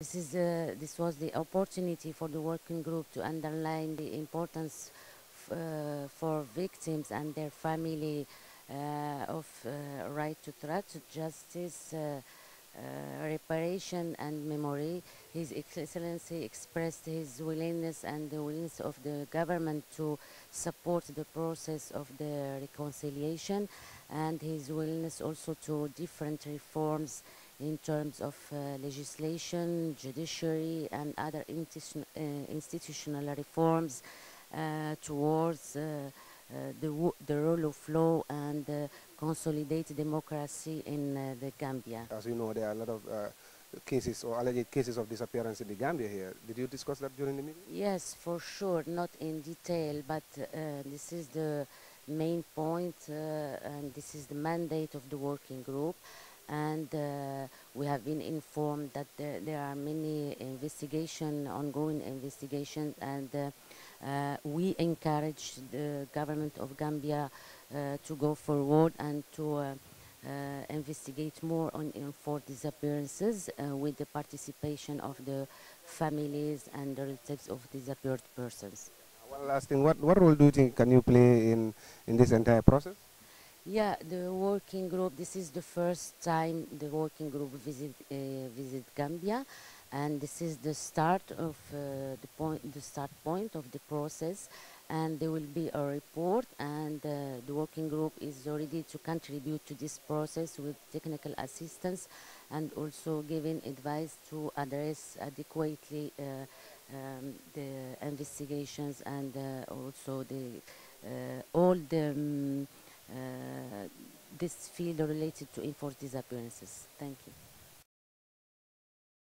This is this was the opportunity for the working group to underline the importance uh, for victims and their family uh, of uh, right to trust, justice, uh, uh, reparation, and memory. His Excellency expressed his willingness and the willingness of the government to support the process of the reconciliation, and his willingness also to different reforms in terms of uh, legislation, judiciary, and other institution, uh, institutional reforms uh, towards uh, uh, the, the rule of law and uh, consolidate democracy in uh, the Gambia. As you know, there are a lot of uh, cases or alleged cases of disappearance in the Gambia here. Did you discuss that during the meeting? Yes, for sure, not in detail, but uh, this is the main point, uh, and this is the mandate of the working group. And uh, we have been informed that there, there are many investigation, ongoing investigations, and uh, uh, we encourage the government of Gambia to go forward and to uh, investigate more on enforced disappearances uh, with the participation of the families and relatives of disappeared persons. One last thing, what, what role do you think can you play in, in this entire process? Yeah, the working group. This is the first time the working group visit uh, visit Gambia, and this is the start of uh, the point, the start point of the process. And there will be a report, and uh, the working group is ready to contribute to this process with technical assistance, and also giving advice to address adequately uh, um, the investigations and uh, also the uh, all the. This field related to enforced disappearances. Thank you.